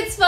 Kids!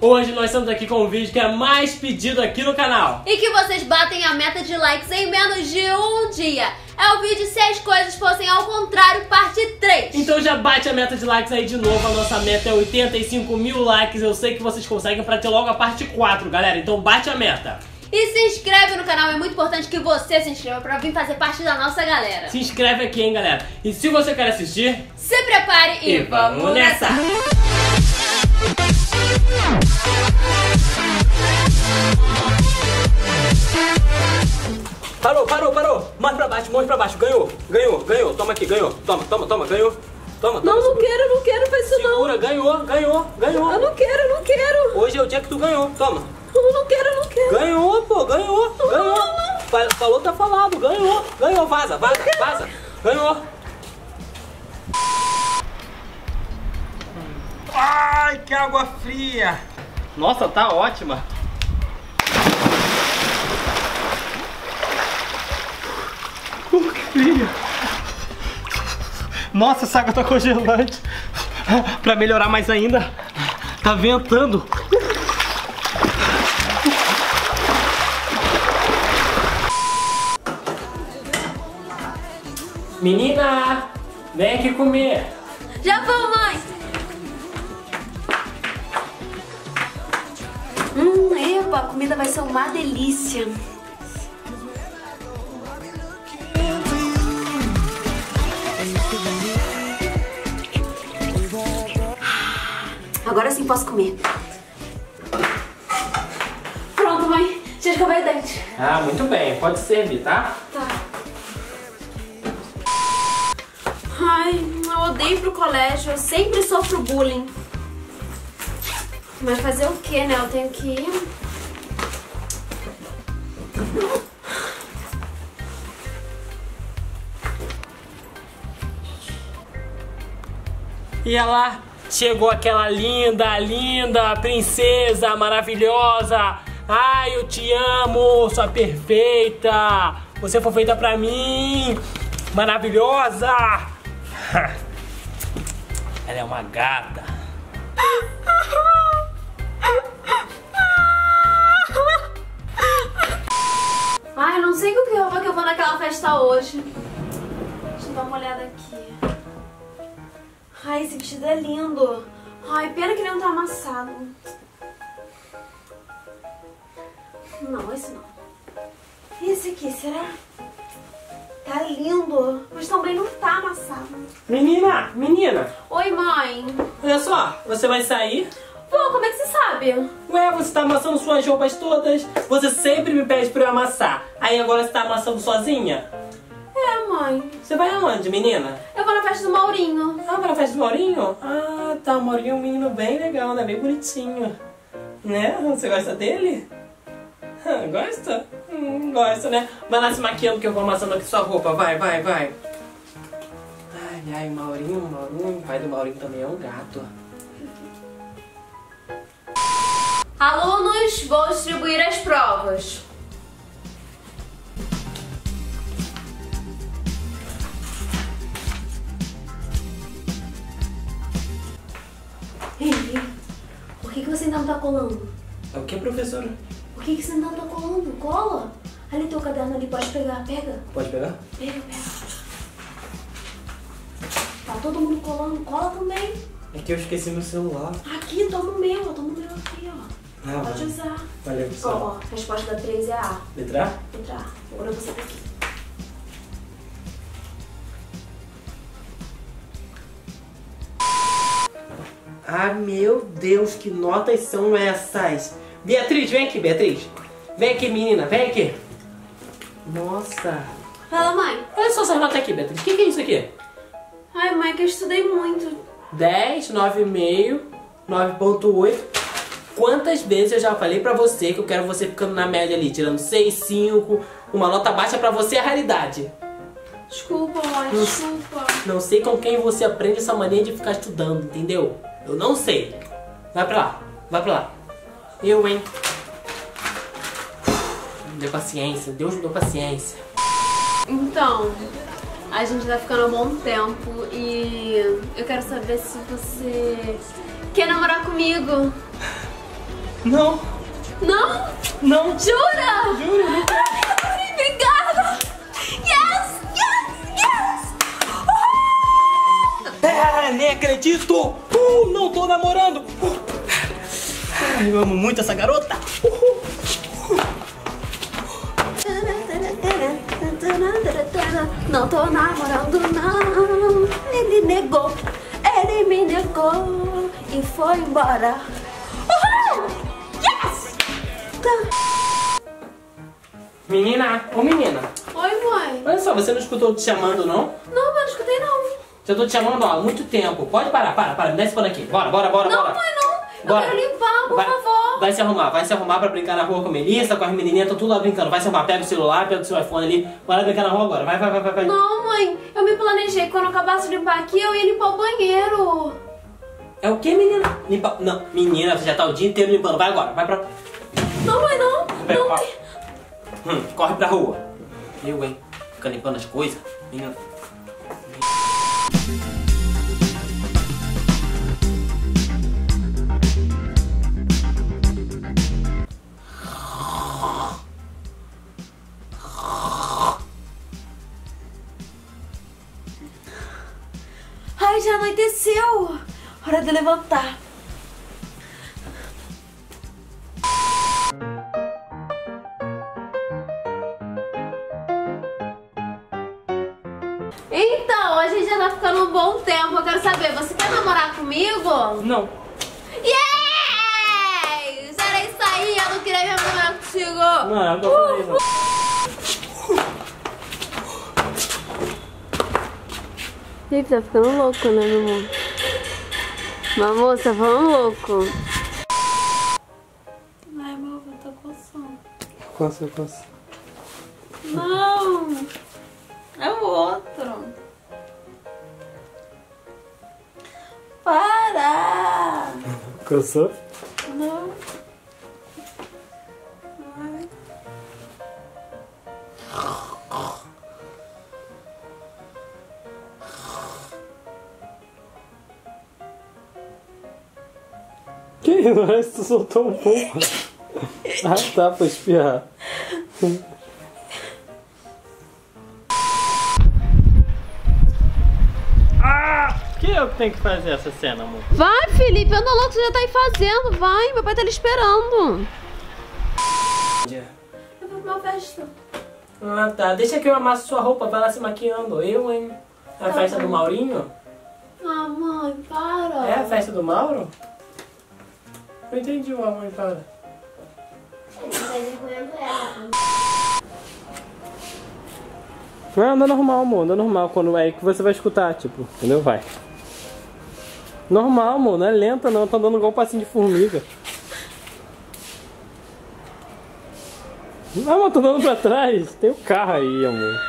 Hoje nós estamos aqui com um vídeo que é mais pedido aqui no canal. E que vocês batem a meta de likes em menos de um dia. É o vídeo Se as coisas fossem ao contrário, parte 3. Então já bate a meta de likes aí de novo. A nossa meta é 85 mil likes. Eu sei que vocês conseguem pra ter logo a parte 4, galera. Então bate a meta. E se inscreve no canal, é muito importante que você se inscreva pra vir fazer parte da nossa galera. Se inscreve aqui, hein, galera. E se você quer assistir, Se prepare e, E vamos nessa. Parou, parou, parou. Mais pra baixo, mais pra baixo. Ganhou, ganhou, ganhou. Toma aqui, ganhou. Toma, toma, toma, ganhou. Toma, toma. Não, não quero, não quero, faz isso não. Segura, ganhou, ganhou, ganhou. Eu não quero, não quero. Hoje é o dia que tu ganhou. Toma. Eu não quero, não quero. Ganhou, pô, ganhou, ganhou. Fa- Falou, tá falado, ganhou, ganhou, vaza, vaza, vaza. Ganhou. Ai, que água fria! Nossa, tá ótima. Uh, que frio. Nossa, essa água tá congelante. Pra melhorar mais ainda, tá ventando. Menina, vem aqui comer. Já vou, mãe! Comida vai ser uma delícia. Agora sim posso comer. Pronto, mãe. Já escovei o dente. Ah, muito bem, pode servir, tá? Tá. Ai, eu odeio ir pro colégio, eu sempre sofro bullying. Mas fazer o que, né? Eu tenho que ir. E ela chegou aquela linda, linda princesa maravilhosa. Ai, eu te amo, sua perfeita. Você foi feita pra mim. Maravilhosa. Ela é uma gata. sei com que roupa que eu vou naquela festa hoje. Deixa eu dar uma olhada aqui. Ai, esse vestido é lindo. Ai, pena que ele não tá amassado. Não, esse não. E esse aqui, será? Tá lindo, mas também não tá amassado. Menina, menina, Oi, mãe. olha só, você vai sair? Pô, como é que você sabe? Ué, você tá amassando suas roupas todas. Você sempre me pede pra eu amassar. Aí agora você tá amassando sozinha? É, mãe. Você vai aonde, menina? Eu vou na festa do Maurinho. Ah, pra festa do Maurinho? Ah, tá. O Maurinho é um menino bem legal, né? Bem bonitinho. Né? Você gosta dele? Gosta? Hum, gosta, né? Vai lá se maquiando que eu vou amassando aqui sua roupa. Vai, vai, vai. Ai, ai, Maurinho, Maurinho. O pai do Maurinho também é um gato. Alunos, vou distribuir as provas. Tá colando? É o que, professora? Por que, que você não tá colando? Cola! Ali teu caderno ali, pode pegar, pega. Pode pegar? Pega, pega. Tá todo mundo colando, cola também. É que eu esqueci meu celular. Aqui, toma o meu, toma o meu aqui, ó. Ah, Pode usar. Valeu, Ó, professora. ó, a resposta da 3 é A. Letra A? Letra A. Agora você tá aqui. Ah, meu Deus, que notas são essas? Beatriz, vem aqui, Beatriz. Vem aqui, menina, vem aqui. Nossa. Fala, mãe. Olha só essas notas aqui, Beatriz. O que, que é isso aqui? Ai, mãe, que eu estudei muito. 10, 9,5, 9,8. Quantas vezes eu já falei pra você que eu quero você ficando na média ali, tirando 6, 5, uma nota baixa pra você é raridade. Desculpa, mãe, desculpa. Não sei com quem você aprende essa mania de ficar estudando, entendeu? Eu não sei. Vai pra lá, vai pra lá. Eu, hein? Me deu paciência, Deus me deu paciência. Então, a gente tá ficando há um bom tempo e eu quero saber se você Quer namorar comigo? Não, Não? não. Jura? Juro, não quero. Ai, obrigada! Yes! Yes! Yes! É, nem acredito. Não tô namorando. Ai, eu amo muito essa garota. Uhul. Não tô namorando, não. Ele negou, ele me negou e foi embora. Uhul! Yes! Tá. Menina, ô menina, Oi, mãe. olha só, você não escutou te chamando, não? Não. Já tô te chamando ó, há muito tempo. Pode parar, para, para, me dá esse pano aqui. Bora, bora, bora, Não, bora. mãe, não. Eu Bora. quero limpar, por vai, favor. Vai se arrumar, vai se arrumar pra brincar na rua com a Melissa, com as menininhas, estão tudo lá brincando. Vai se arrumar, pega o celular, pega o seu iPhone ali, bora brincar na rua agora. Vai, vai, vai, vai. vai. Não, mãe, eu me planejei quando eu acabasse de limpar aqui, eu ia limpar o banheiro. É o que, menina? Limpa... Não, menina, você já tá o dia inteiro limpando. Vai agora, vai pra... Não, mãe, não. Vai, Não tem. Hum, corre pra rua. Eu, hein? Fica limpando as coisas. Menina. Ai, já anoiteceu. Hora de levantar. Tempo. Eu quero saber, você quer namorar comigo? Não. Yes! Era isso aí, eu não queria me namorar contigo. Não, eu tô isso. Felipe tá ficando louco, né, meu amor? Meu amor, você tá falando louco. Ai, meu avô tá coçando. Coça, coça. Não! É o outro. Para! Coçou? Não. Ai. Que? Que tu soltou um pouco. ah, tá, pra espirrar. Eu que fazer essa cena, amor? Vai, Felipe, anda logo, você já tá aí fazendo. Vai, meu pai tá ali esperando. Eu vou pra uma festa. Ah, tá. Deixa que eu amasso sua roupa, vai lá se maquiando. Eu, hein? É a festa do Maurinho? Ah, mãe, para. É a festa do Mauro? Não entendi, mãe, para. Não, anda normal, amor, anda normal. Quando é que você vai escutar, tipo, entendeu? Vai. Normal, amor, não é lenta não, tá dando igual um passinho de formiga. Não, mas tô dando pra trás. Tem o carro aí, amor.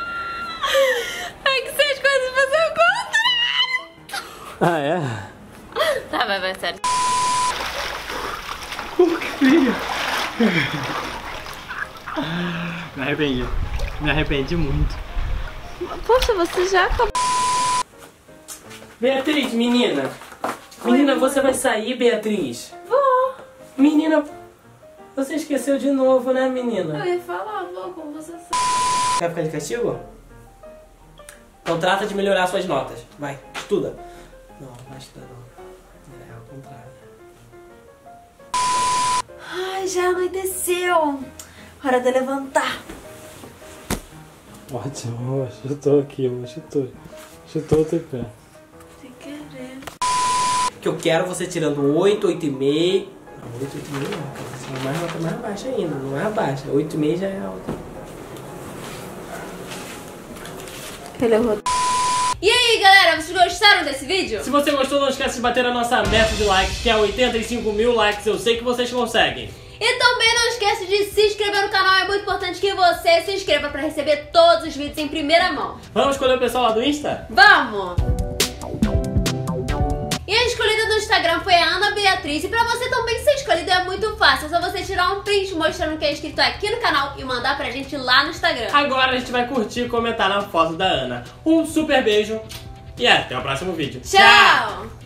É que se as coisas fossem ao contrário. Ah, é? Tá, vai, vai, sério. Me arrependi. Me arrependi muito. Poxa, você já acabou. Beatriz, menina. Menina, você vai sair, Beatriz? Vou. Menina, você esqueceu de novo, né, menina? Eu ia falar, vou, como você sabe. Quer ficar de castigo? Então trata de melhorar suas notas. Vai, estuda. Não, não vai estudar não. É ao contrário. Ai, já anoiteceu. Hora de levantar. Ótimo, chutou aqui, chutou. Chutou o teu pé. Que eu quero você tirando 8, 8 e meio. Não, 8, 8 e meio não, cara. É mais nota mais baixa ainda, não é baixa. 8 e meio já é alta. Ele errou. E aí, galera, vocês gostaram desse vídeo? Se você gostou, não esquece de bater a nossa meta de likes, que é 85 mil likes. Eu sei que vocês conseguem. E também não esquece de se inscrever no canal, é muito importante que você se inscreva pra receber todos os vídeos em primeira mão. Vamos escolher o pessoal lá do Insta? Vamos! E do Instagram foi a Ana Beatriz. E pra você também ser escolhida é muito fácil. É só você tirar um print mostrando o que é escrito aqui no canal e mandar pra gente lá no Instagram. Agora a gente vai curtir e comentar na foto da Ana. Um super beijo e até o próximo vídeo. Tchau!